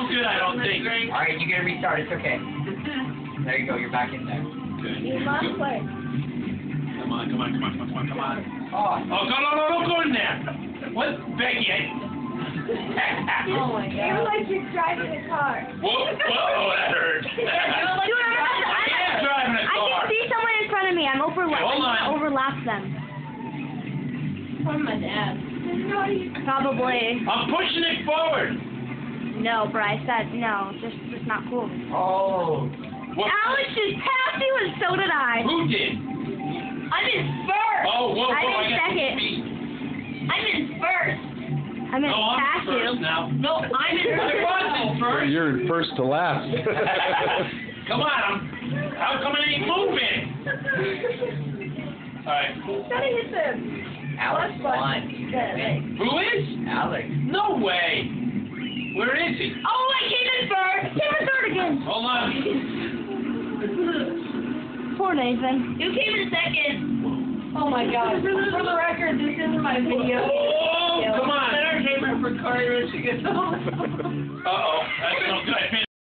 That's no good, I don't think. All right, you get a restart. It's okay. There you go. You're back in there. Good. You must play. Come on, come on, come on, come on, come on. Oh, Oh, go, no, no, don't go in there. What? Becky, Oh my god. You're like you're driving a car. Whoa, whoa, that hurt. Dude, I'm driving a I car. I can see someone in front of me. I'm overla- Okay, hold I on. overlap them. From my dad. Probably. I'm pushing it forward. No, Bryce. That no. Just just not cool. oh. What? Alex just passed you, and so did I. Who did? I'm in first. Oh, whoa, whoa, I'm in I got second. beat. I'm in first. I meant No, I'm first you. now. No, I'm in I was in first. first. You're in first to last. Come on, I'm, how come it ain't moving? Alright, Gotta hit the Alex plus won. button. Good. who is? Alex. No way. Where is he? Oh, I came in first. Came in third again. Hold on. Poor Nathan. Who came in second? Oh my god. For the record, this isn't my video. Oh, come on. Entertainment for Corey Michigan. Uh-oh, that's no good. I